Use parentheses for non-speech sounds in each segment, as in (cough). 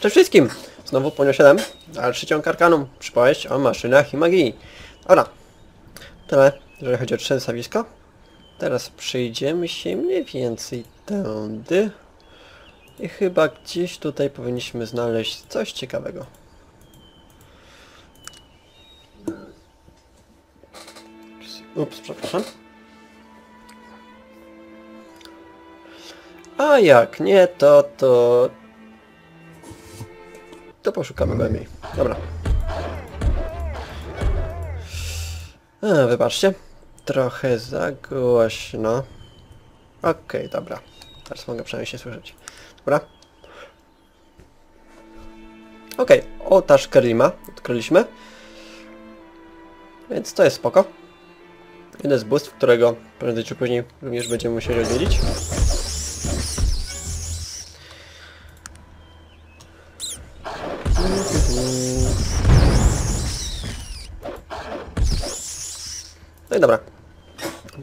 Cześć wszystkim! Znowu Ponio 7, dalszy ciąg Arkanum, przypowieść o maszynach i magii. Dobra, tyle, jeżeli chodzi o trzęsawisko. Teraz przyjdziemy się mniej więcej tędy. I chyba gdzieś tutaj powinniśmy znaleźć coś ciekawego. Ups, przepraszam. A jak nie, to to... To poszukamy głębiej. Dobra. Wybaczcie. Trochę za głośno. Okej, dobra. Teraz mogę przynajmniej się słyszeć. Dobra. Okej, ołtarz Kerima odkryliśmy. Więc to jest spoko. Jeden z bóstw, którego prędzej czy później również będziemy musieli odwiedzić. Dobra.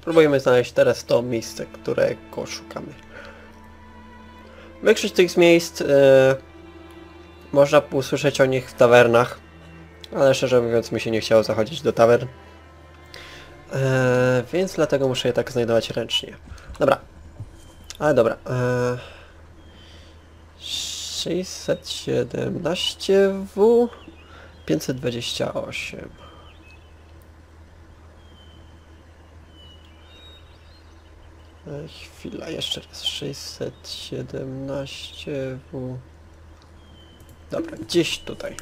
Próbujemy znaleźć teraz to miejsce, którego szukamy. Większość tych miejsc e, można usłyszeć o nich w tawernach, ale szczerze mówiąc mi się nie chciało zachodzić do tawern. E, więc dlatego muszę je tak znajdować ręcznie. Dobra. Ale dobra. E, 617W 528 Chwila, jeszcze raz. 617W. Dobra, gdzieś tutaj.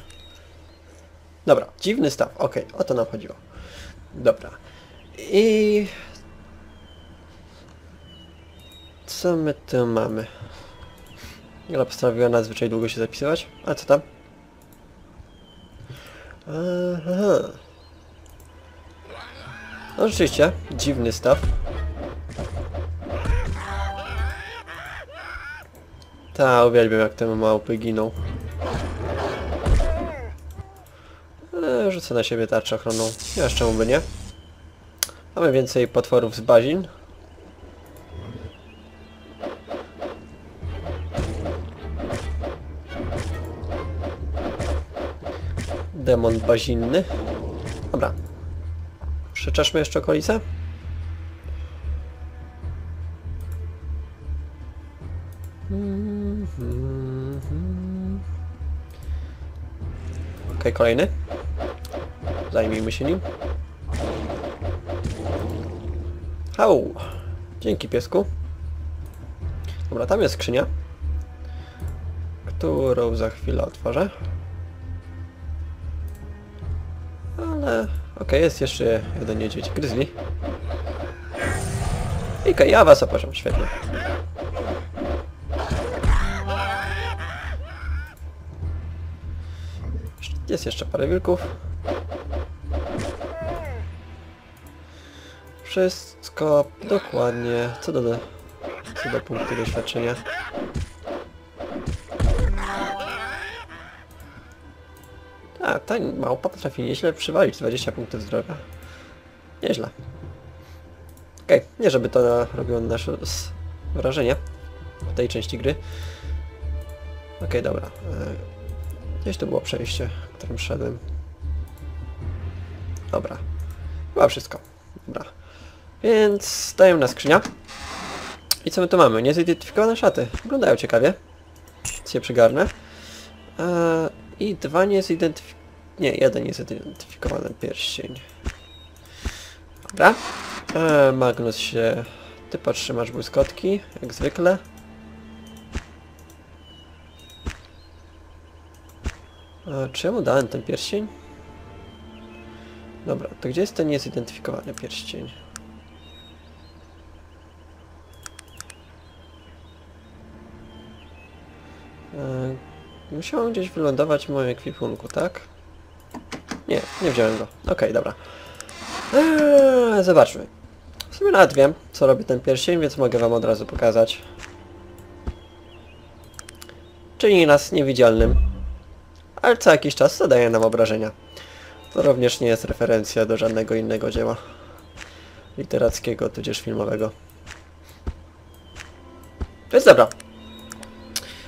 Dobra, dziwny staw. Okej, o to nam chodziło. Dobra. I... Co my tu mamy? Jola postanowiła nadzwyczaj długo się zapisywać. A co tam? Aha. No rzeczywiście, dziwny staw. Ta, uwielbiam jak te małpy giną. E, rzucę na siebie tarczę ochronną. Jeszcze czemu by nie? Mamy więcej potworów z bazin. Demon bazinny. Dobra. Przeczeszmy jeszcze okolice. Okej, kolejny. Zajmijmy się nim. Au! Dzięki piesku. Dobra, tam jest skrzynia. Którą za chwilę otworzę. Ale... Okej, jest jeszcze jeden niedźwiedź. Grizzly. I ja was oparzam, świetnie. Jest jeszcze parę wilków. Wszystko dokładnie co do, co do punktu doświadczenia. A, ta małpa potrafi nieźle przywalić 20 punktów zdrowia. Nieźle. Okej, okay. nie żeby to robiło nasze wrażenie w tej części gry. Okej, okay, dobra. Gdzieś to było przejście, którym szedłem. Dobra. Chyba wszystko. Dobra. Więc na skrzynia. I co my tu mamy? Niezidentyfikowane szaty. Wyglądają ciekawie. Się przygarnę. Eee, I dwa niezidentyfikowane... Nie, jeden niezidentyfikowany pierścień. Dobra. Eee, Magnus się... Ty podtrzymasz błyskotki, jak zwykle. A, czy ja mu dałem ten pierścień? Dobra, to gdzie jest ten niezidentyfikowany pierścień? E, musiałem gdzieś wylądować w moim ekwipunku, tak? Nie, nie wziąłem go. Okej, okay, dobra. Eee, zobaczmy. W sumie nawet wiem, co robi ten pierścień, więc mogę wam od razu pokazać. Czyni nas niewidzialnym ale co jakiś czas zadaje nam obrażenia. To również nie jest referencja do żadnego innego dzieła literackiego, tudzież filmowego. Jest dobra.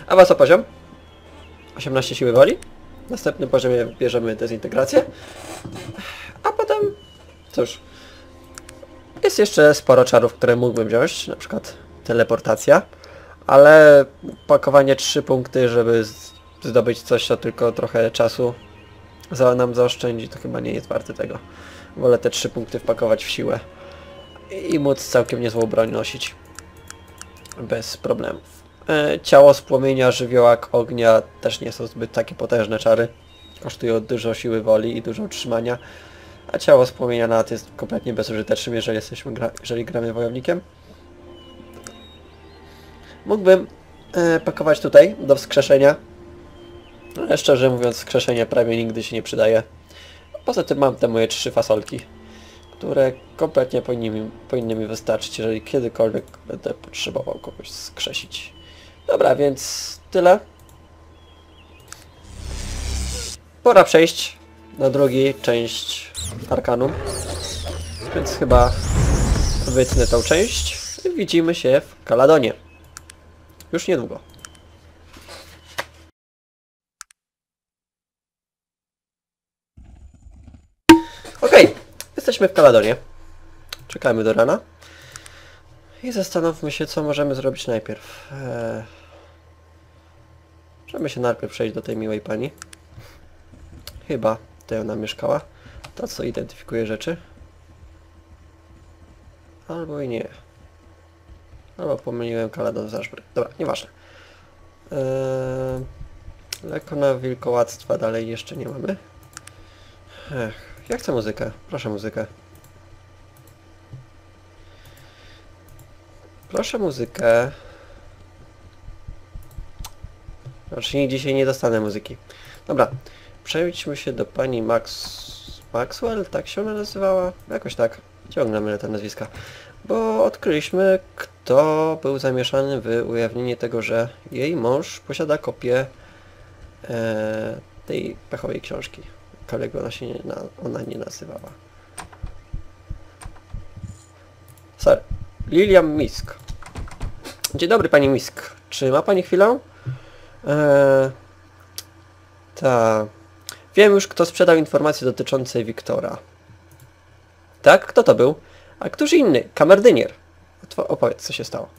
A was o poziom? 18 siły woli. W następnym poziomie bierzemy dezintegrację. A potem... Cóż... Jest jeszcze sporo czarów, które mógłbym wziąć, na przykład teleportacja, ale pakowanie 3 punkty, żeby zdobyć coś, co tylko trochę czasu za nam zaoszczędzi, to chyba nie jest warte tego. Wolę te 3 punkty wpakować w siłę i móc całkiem niezłą broń nosić. Bez problemów. E, ciało z płomienia, żywiołak ognia też nie są zbyt takie potężne czary. Kosztują dużo siły woli i dużo utrzymania. A ciało z płomienia nad jest kompletnie bezużytecznym, jeżeli jesteśmy gra jeżeli gramy wojownikiem. Mógłbym e, pakować tutaj do wskrzeszenia. Ale szczerze mówiąc, wskrzeszenie prawie nigdy się nie przydaje. Poza tym mam te moje trzy fasolki, które kompletnie powinny mi, powinny mi wystarczyć, jeżeli kiedykolwiek będę potrzebował kogoś skrzesić. Dobra, więc tyle. Pora przejść na drugi część Arkanum. Więc chyba wytnę tą część. i Widzimy się w Kaladonie. Już niedługo. Jesteśmy w Kaladonie. Czekamy do rana. I zastanówmy się, co możemy zrobić najpierw. Eee... Możemy się najpierw przejść do tej miłej pani. Chyba tutaj ona mieszkała. Ta, co identyfikuje rzeczy. Albo i nie. Albo pomyliłem Kaladon z Ashbury. Dobra, nieważne. Eee, leko na wilkołactwa dalej jeszcze nie mamy. Ech, ja chcę muzykę. Proszę muzykę. Proszę muzykę. Znaczy dzisiaj nie dostanę muzyki. Dobra, przejdźmy się do pani Max... Maxwell, tak się ona nazywała? Jakoś tak. Ciągle mylę te nazwiska. Bo odkryliśmy, kto był zamieszany w ujawnienie tego, że jej mąż posiada kopię e, tej pechowej książki. Kolego ona się nie, na, ona nie nazywała. Sorry. Lilian Misk. Dzień dobry pani Misk. Czy ma pani chwilę? Eee, ta. Wiem już, kto sprzedał informacje dotyczące Wiktora. Tak? Kto to był? A któż inny? Kamerdynier. Otwo- Opowiedz, co się stało.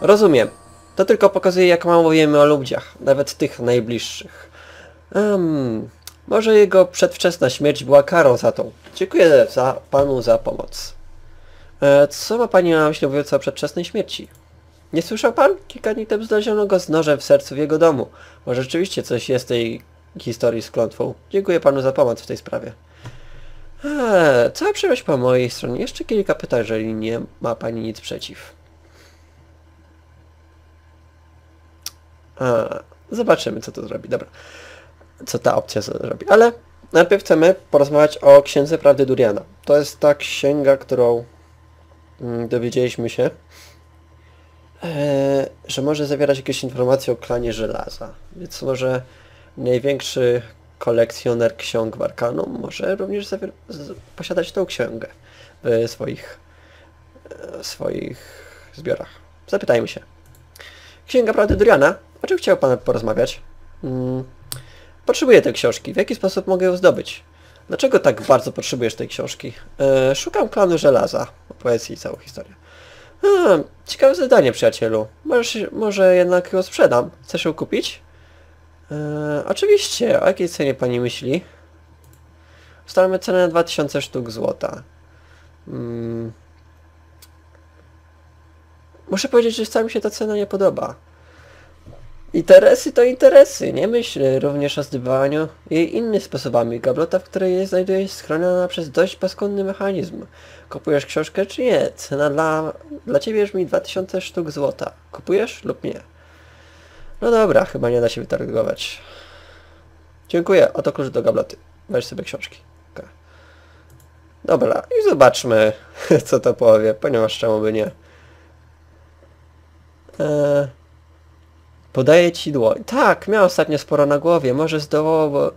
Rozumiem. To tylko pokazuje, jak mało wiemy o ludziach, nawet tych najbliższych. Um, może jego przedwczesna śmierć była karą za tą. Dziękuję za panu za pomoc. E, co ma pani na myśli mówiąc o przedwczesnej śmierci? Nie słyszał pan? Kilka dni temu znaleziono go z nożem w sercu w jego domu. Może rzeczywiście coś jest tej historii z klątwą. Dziękuję panu za pomoc w tej sprawie. Eee, cała przyjemność po mojej stronie. Jeszcze kilka pytań, jeżeli nie ma pani nic przeciw. A, zobaczymy, co to zrobi. Dobra. Co ta opcja zrobi. Ale najpierw chcemy porozmawiać o Księdze Prawdy Duriana. To jest ta księga, którą mm, dowiedzieliśmy się, e, że może zawierać jakieś informacje o klanie żelaza. Więc może największy kolekcjoner ksiąg w Arkanum może również posiadać tą księgę w swoich, e, swoich zbiorach. Zapytajmy się. Księga Prawdy Duriana. O czym chciał Pan porozmawiać? Potrzebuję tej książki. W jaki sposób mogę ją zdobyć? Dlaczego tak bardzo potrzebujesz tej książki? E, szukam klanu żelaza. Opowiedz jej całą historię. Ciekawe zadanie, przyjacielu. Może, może jednak ją sprzedam. Chcesz ją kupić? E, oczywiście. O jakiej cenie pani myśli? Ustalmy cenę na 2000 sztuk złota. Mm. Muszę powiedzieć, że wcale mi się ta cena nie podoba. Interesy to interesy. Nie myśl również o zdobywaniu jej innymi sposobami. Gablota, w której znajduje się schroniona przez dość paskudny mechanizm. Kupujesz książkę czy nie? Cena dla, dla ciebie brzmi 2000 sztuk złota. Kupujesz lub nie? No dobra, chyba nie da się wytargować. Dziękuję, oto klucz do gabloty. Weź sobie książki. Okej. Dobra, i zobaczmy, (laughs) co to powie, ponieważ czemu by nie. Eee, podaję ci dłoń. Tak, miał ostatnio sporo na głowie. Może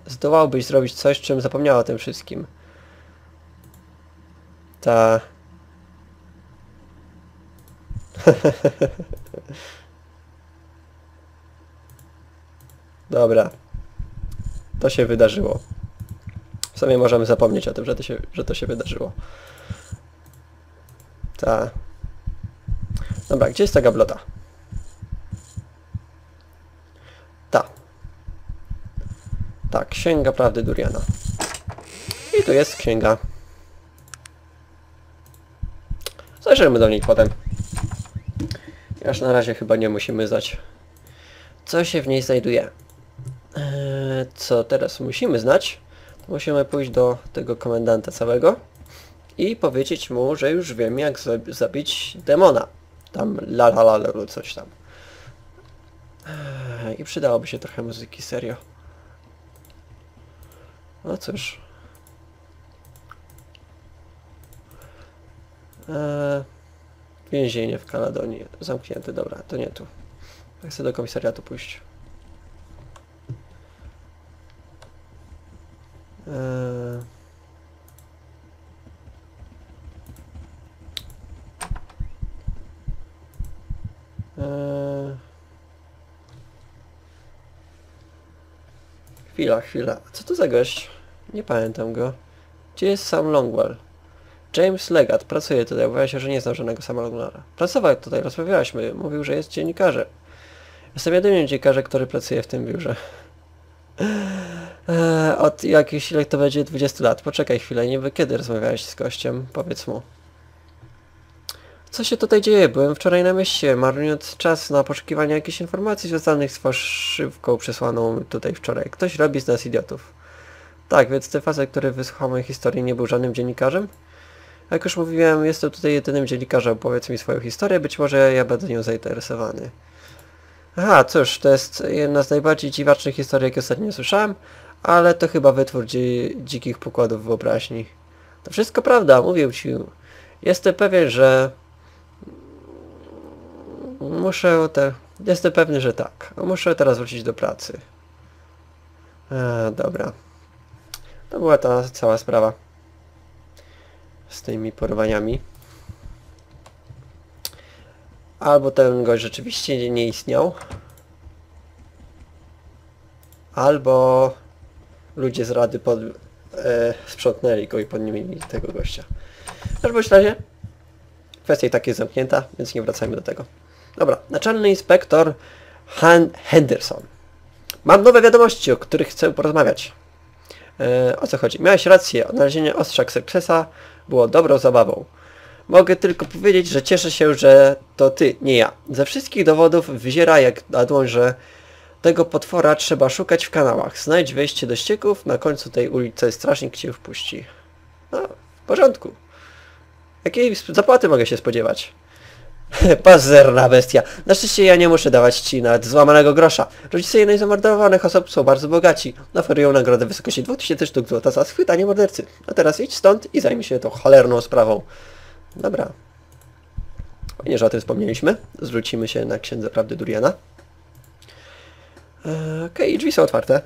zdołałbyś zrobić coś, czym zapomniała o tym wszystkim. Ta... (laughs) Dobra. To się wydarzyło. W sumie możemy zapomnieć o tym, że to się, że to się wydarzyło. Ta. Dobra, gdzie jest ta gablota? Ta. Tak, księga prawdy Duriana. I tu jest księga. Zajrzymy do niej potem. Już na razie chyba nie musimy znać, co się w niej znajduje. Eee, co teraz musimy znać? Musimy pójść do tego komendanta całego i powiedzieć mu, że już wiem jak za- zabić demona. Tam la la la coś tam. Eee, I przydałoby się trochę muzyki, serio. No cóż. Eee, więzienie w Kaladonii. Zamknięte, dobra, to nie tu. Ja Chcę do komisariatu pójść. Chwila, chwila. Co to za gość? Nie pamiętam go. Gdzie jest Sam Longwell? James Legat pracuje tutaj. Obawiam się, że nie znam żadnego Sama Longwella. Pracował tutaj, rozmawialiśmy. Mówił, że jest dziennikarzem. Jestem jedynym dziennikarzem, który pracuje w tym biurze. Eee, (laughs) od jakichś, ile to będzie, 20 lat. Poczekaj chwilę, niby kiedy rozmawiałeś z gościem? Powiedz mu. Co się tutaj dzieje? Byłem wczoraj na mieście, marnując czas na poszukiwanie jakichś informacji związanych z fałszywką przesłaną tutaj wczoraj. Ktoś robi z nas idiotów. Tak, więc ten facet, który wysłuchał mojej historii, nie był żadnym dziennikarzem? Jak już mówiłem, jestem tutaj jedynym dziennikarzem. Powiedz mi swoją historię, być może ja będę nią zainteresowany. Aha, cóż, to jest jedna z najbardziej dziwacznych historii, jakie ostatnio słyszałem, ale to chyba wytwór dzi dzikich pokładów wyobraźni. To wszystko prawda, mówię ci. Jestem pewien, że... Muszę te... Jestem pewny, że tak. Muszę teraz wrócić do pracy. E, dobra. To była ta cała sprawa. Z tymi porwaniami. Albo ten gość rzeczywiście nie istniał. Albo ludzie z rady pod, e, sprzątnęli go i podnieśli tego gościa. W każdym razie kwestia i tak jest zamknięta, więc nie wracajmy do tego. Dobra, naczelny inspektor Han Henderson. Mam nowe wiadomości, o których chcę porozmawiać. E, o co chodzi? Miałeś rację, odnalezienie ostrza Xerxesa było dobrą zabawą. Mogę tylko powiedzieć, że cieszę się, że to ty, nie ja. Ze wszystkich dowodów wyziera jak na dłoń, że tego potwora trzeba szukać w kanałach. Znajdź wejście do ścieków, na końcu tej ulicy strażnik cię wpuści. No, w porządku. Jakiej zapłaty mogę się spodziewać? (laughs) Pazerna bestia. Na szczęście ja nie muszę dawać ci nawet złamanego grosza. Rodzice jednej z zamordowanych osób są bardzo bogaci. Oferują nagrodę w wysokości 2000 sztuk złota za schwytanie mordercy. A teraz idź stąd i zajmij się tą cholerną sprawą. Dobra. Fajnie, że o tym wspomnieliśmy. Zwrócimy się na księdza prawdy Duriana. Eee, Okej, drzwi są otwarte.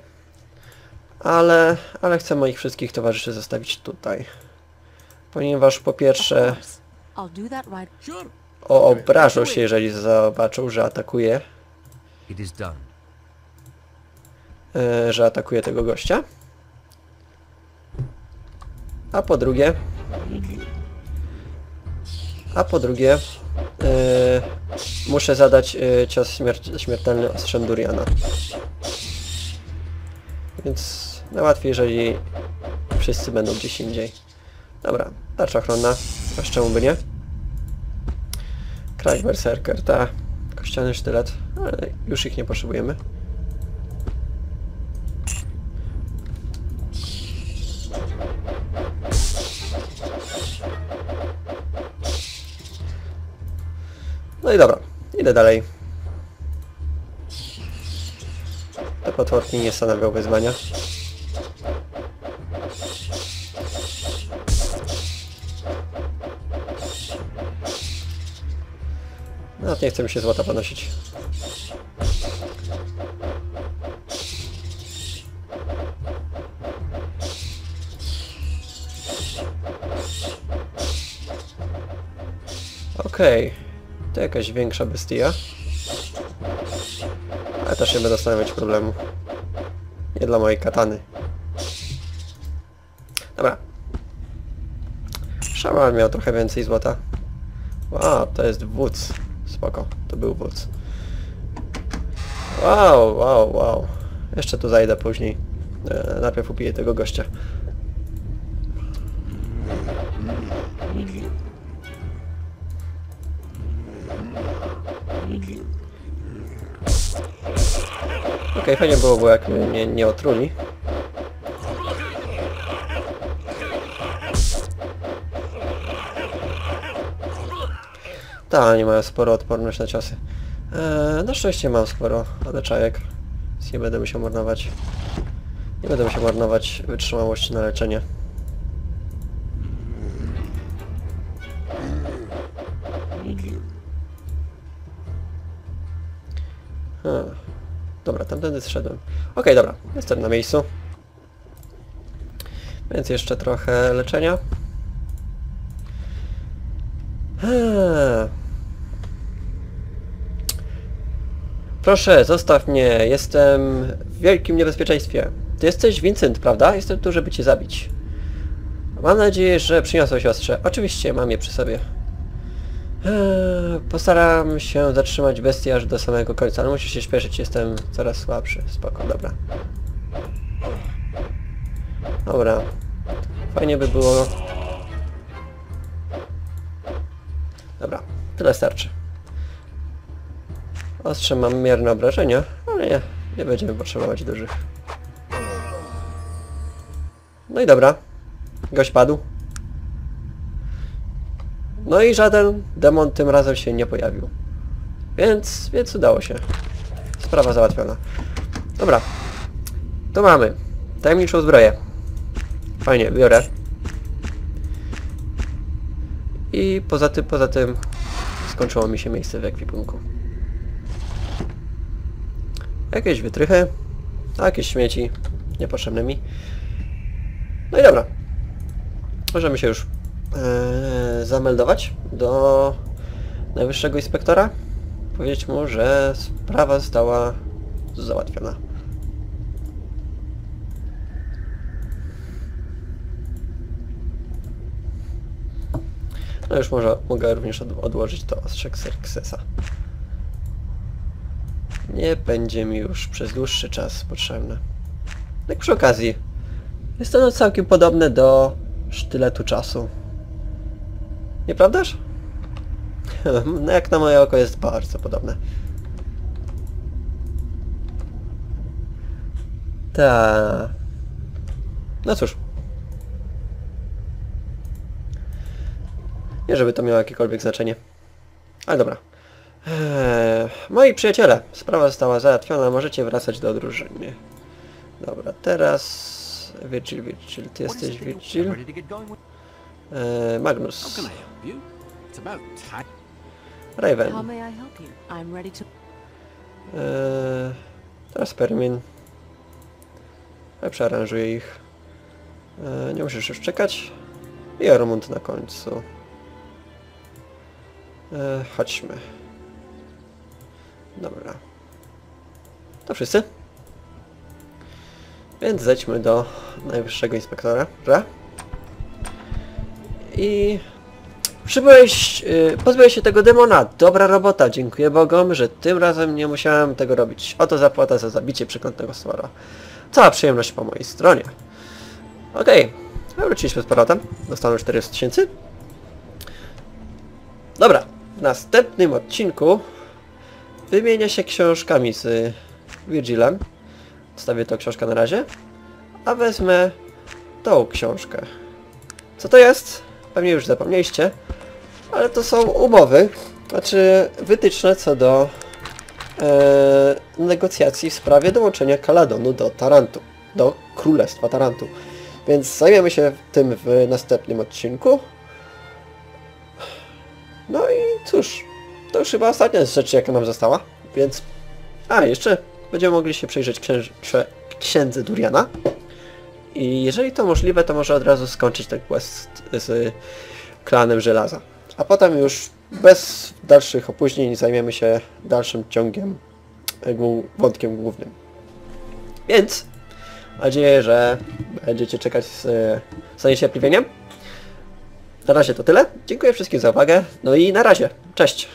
Ale, ale chcę moich wszystkich towarzyszy zostawić tutaj. Ponieważ po Of pierwsze o, obrażą się, jeżeli zobaczą, że atakuje, e, że atakuje tego gościa. A po drugie... A po drugie... e, muszę zadać e, cios śmier- śmiertelny ostrzem Duriana. Więc najłatwiej, jeżeli wszyscy będą gdzieś indziej. Dobra, tarcza ochronna. Aż czemu by nie? Kraj Berserker, ta. Kościany sztylet, ale już ich nie potrzebujemy. No i dobra, idę dalej. Te potworki nie stanowią wyzwania. No, nie chce mi się złota ponosić. Okej, to jakaś większa bestia. Ale też nie będę stanowić problemu. Nie dla mojej katany. Dobra. Szaman miał trochę więcej złota. Wow, to jest wódz. Spoko, to był wódz. Wow, wow, wow. Jeszcze tu zajdę później. E, najpierw upiję tego gościa. Okej, fajnie byłoby jak mnie nie, nie otruli. Tak, nie mają sporo odporność na ciosy. Eee, na szczęście mam sporo leczajek, więc nie będę musiał marnować. Nie będę musiał marnować wytrzymałości na leczenie. Dobra, tamtędy zszedłem. Okej, dobra, jestem na miejscu. Więc jeszcze trochę leczenia. Eee. Proszę, zostaw mnie. Jestem w wielkim niebezpieczeństwie. Ty jesteś Vincent, prawda? Jestem tu, żeby cię zabić. Mam nadzieję, że przyniosłeś siostrze. Oczywiście, mam je przy sobie. Eee, Postaram się zatrzymać bestię aż do samego końca, ale musisz się śpieszyć, jestem coraz słabszy. Spoko, dobra. Dobra. Fajnie by było... Dobra, tyle starczy. Ostrze mam mierne obrażenia, ale nie, nie będziemy potrzebować dużych. No i dobra. Gość padł. No i żaden demon tym razem się nie pojawił. Więc, więc udało się. Sprawa załatwiona. Dobra. To mamy. Tajemniczą zbroję. Fajnie, biorę. I poza tym, poza tym skończyło mi się miejsce w ekwipunku. Jakieś wytrychy, jakieś śmieci niepotrzebne mi. No i dobra. Możemy się już e, zameldować do najwyższego inspektora. Powiedzieć mu, że sprawa została załatwiona. No już może, mogę również od, odłożyć to ostrze Xerxesa. Nie będzie mi już przez dłuższy czas potrzebne. Tak przy okazji, jest ono całkiem podobne do sztyletu czasu. Nieprawdaż? (laughs) No jak na moje oko jest bardzo podobne. Ta. No cóż. Nie żeby to miało jakiekolwiek znaczenie. Ale dobra. Eee, moi przyjaciele, sprawa została załatwiona, możecie wracać do drużyny. Dobra, teraz... Virgil, Virgil, ty jesteś Virgil. Eee, Magnus. Raven. Eee, teraz Permin. Ja przearanżuję ich. Eee, nie musisz już czekać. I Ormund na końcu. Eee, chodźmy. Dobra. To wszyscy? Więc zejdźmy do najwyższego inspektora, że? I... Przybyłeś, yy, pozbyłeś się tego demona. Dobra robota, dziękuję Bogom, że tym razem nie musiałem tego robić. Oto zapłata za zabicie przeklętego stwora. Cała przyjemność po mojej stronie. Okej, okay. wróciliśmy z powrotem. Dostaną 400 tysięcy. Dobra, w następnym odcinku wymienia się książkami z Virgilem. Zostawię tą książkę na razie. A wezmę tą książkę. Co to jest? Pewnie już zapomnieliście. Ale to są umowy, znaczy wytyczne co do e, negocjacji w sprawie dołączenia Kaladonu do Tarantu. Do Królestwa Tarantu. Więc zajmiemy się tym w następnym odcinku. No i cóż, to już chyba ostatnia z rzeczy jaka nam została, więc... A, jeszcze będziemy mogli się przejrzeć księż... księ... księdze Duriana. I jeżeli to możliwe, to może od razu skończyć ten quest z klanem żelaza. A potem już bez dalszych opóźnień zajmiemy się dalszym ciągiem, wątkiem głównym. Więc Mam nadzieję, że będziecie czekać z, z niecierpliwieniem. Na razie to tyle. Dziękuję wszystkim za uwagę. No i na razie. Cześć.